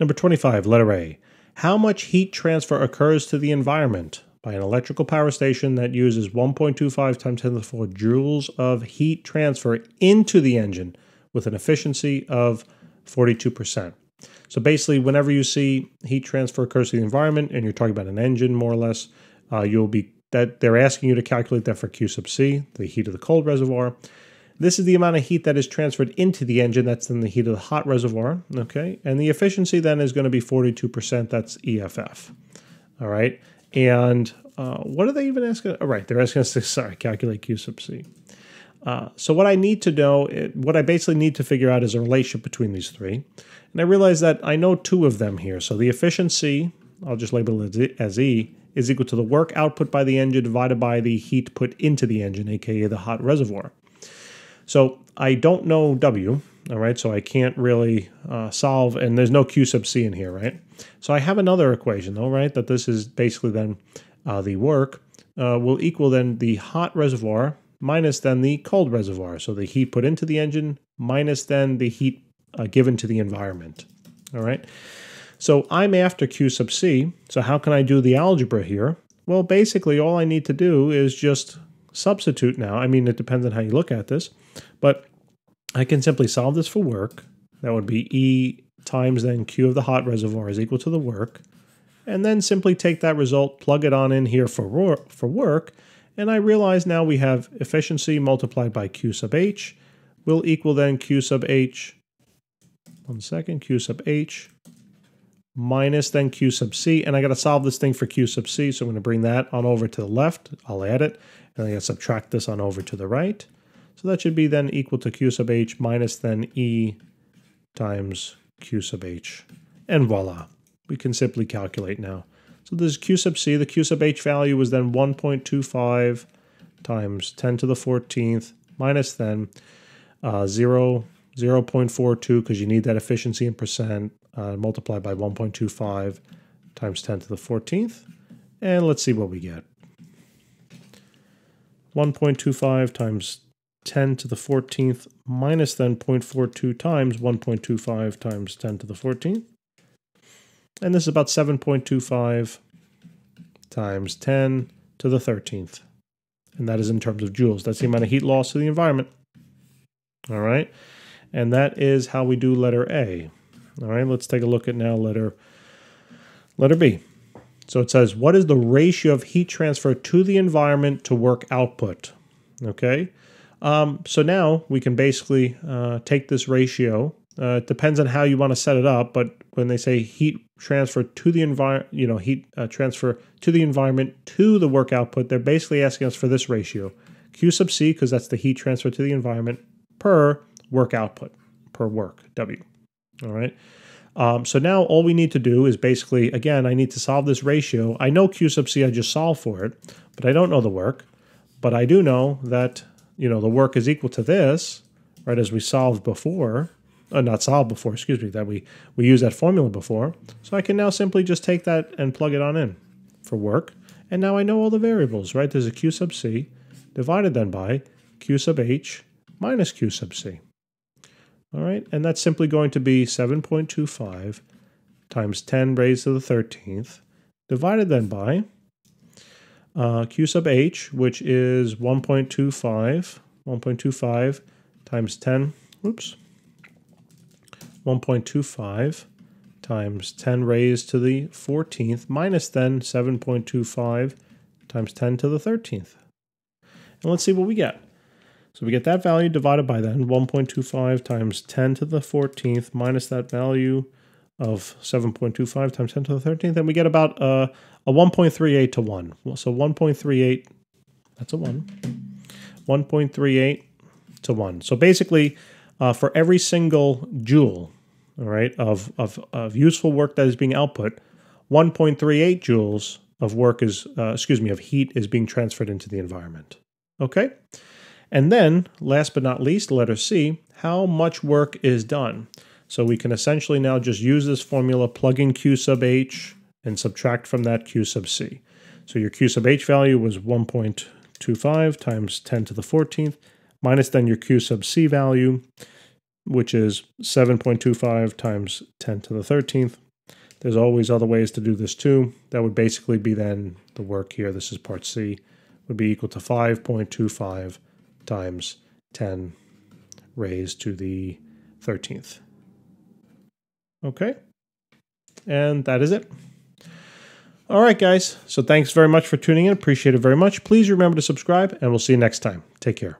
Number 25, letter A. How much heat transfer occurs to the environment by an electrical power station that uses 1.25 times 10 to the 4 joules of heat transfer into the engine with an efficiency of 42%? So basically, whenever you see heat transfer occurs to the environment and you're talking about an engine more or less, uh, you'll be that they're asking you to calculate that for Q sub C, the heat of the cold reservoir. This is the amount of heat that is transferred into the engine. That's then the heat of the hot reservoir. Okay. And the efficiency then is going to be 42%. That's EFF. All right. And uh, what are they even asking? All right. They're asking us to, sorry, calculate Q sub C. Uh, so what I need to know, it, what I basically need to figure out is a relationship between these three. And I realize that I know two of them here. So the efficiency, I'll just label it as E, is equal to the work output by the engine divided by the heat put into the engine, aka the hot reservoir. So I don't know W, all right, so I can't really uh, solve, and there's no Q sub C in here, right? So I have another equation, though, right, that this is basically then uh, the work uh, will equal then the hot reservoir minus then the cold reservoir. So the heat put into the engine minus then the heat uh, given to the environment, all right? So I'm after Q sub C, so how can I do the algebra here? Well, basically all I need to do is just substitute now. I mean, it depends on how you look at this. But I can simply solve this for work. That would be E times then Q of the hot reservoir is equal to the work. And then simply take that result, plug it on in here for, for work, and I realize now we have efficiency multiplied by Q sub H will equal then Q sub H, one second, Q sub H minus then Q sub C. And I got to solve this thing for Q sub C, so I'm going to bring that on over to the left. I'll add it, and I got to subtract this on over to the right. So that should be then equal to q sub h minus then e times q sub h. And voila, we can simply calculate now. So this is q sub c. The q sub h value was then 1.25 times 10 to the 14th minus then uh, 0, 0 0.42 because you need that efficiency in percent uh, by 1.25 times 10 to the 14th. And let's see what we get. 1.25 times 10 to the 14th minus then 0.42 times 1.25 times 10 to the 14th. And this is about 7.25 times 10 to the 13th. And that is in terms of joules. That's the amount of heat loss to the environment. All right. And that is how we do letter A. All right, let's take a look at now letter letter B. So it says, what is the ratio of heat transfer to the environment to work output? Okay. Um, so now we can basically uh, take this ratio. Uh, it depends on how you want to set it up, but when they say heat transfer to the environment, you know, heat uh, transfer to the environment to the work output, they're basically asking us for this ratio, Q sub C, because that's the heat transfer to the environment per work output, per work, W. All right. Um, so now all we need to do is basically, again, I need to solve this ratio. I know Q sub C, I just solved for it, but I don't know the work. But I do know that you know, the work is equal to this, right, as we solved before, uh, not solved before, excuse me, that we, we used that formula before. So I can now simply just take that and plug it on in for work. And now I know all the variables, right? There's a Q sub C divided then by Q sub H minus Q sub C. All right, and that's simply going to be 7.25 times 10 raised to the 13th divided then by uh, Q sub h, which is 1.25, 1.25 times 10, whoops, 1.25 times 10 raised to the 14th minus then 7.25 times 10 to the 13th. And let's see what we get. So we get that value divided by then 1.25 times 10 to the 14th minus that value of 7.25 times 10 to the 13th, and we get about uh, a 1.38 to 1. So 1.38, that's a 1. 1.38 to 1. So basically, uh, for every single joule, all right, of, of, of useful work that is being output, 1.38 joules of work is, uh, excuse me, of heat is being transferred into the environment. Okay? And then, last but not least, letter C, how much work is done? So we can essentially now just use this formula, plug in Q sub H, and subtract from that Q sub C. So your Q sub H value was 1.25 times 10 to the 14th, minus then your Q sub C value, which is 7.25 times 10 to the 13th, There's always other ways to do this too. That would basically be then the work here. This is part C would be equal to 5.25 times 10 raised to the 13th. Okay. And that is it. All right, guys. So thanks very much for tuning in. Appreciate it very much. Please remember to subscribe, and we'll see you next time. Take care.